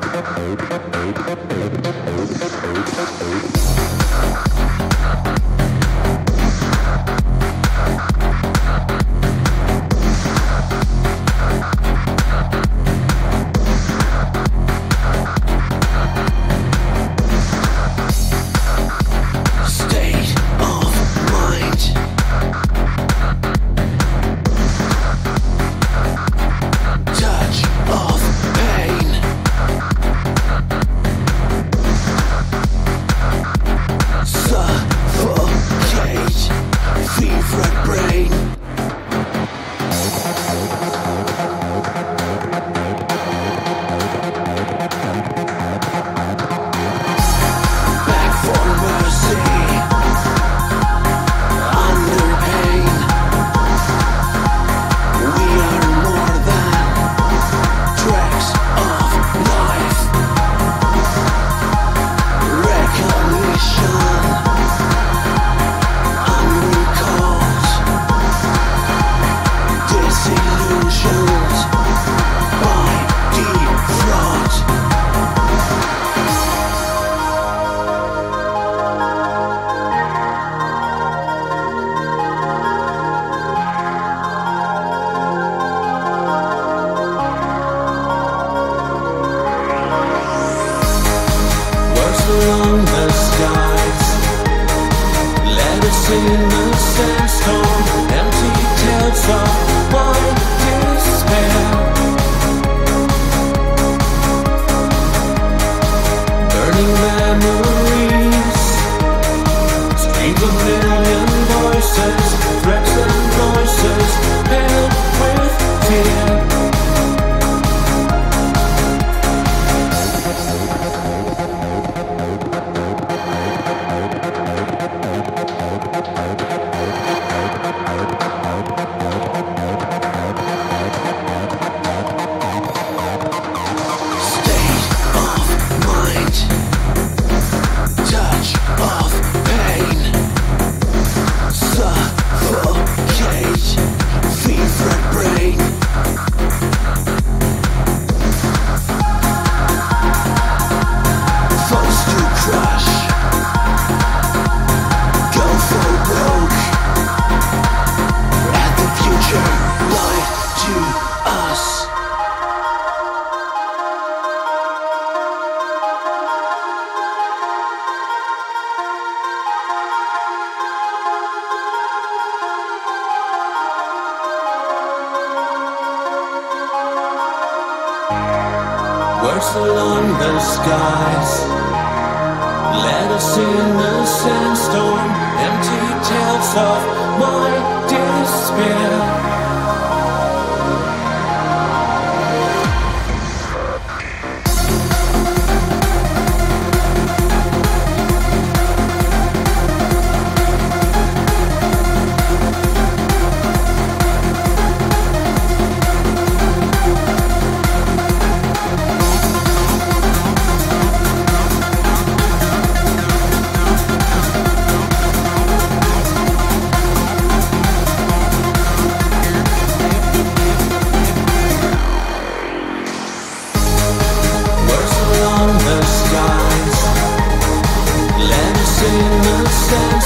Thank you. Flat bread. in the sandstorm words along the skies. Let us in the sandstorm, empty tales of my despair. goes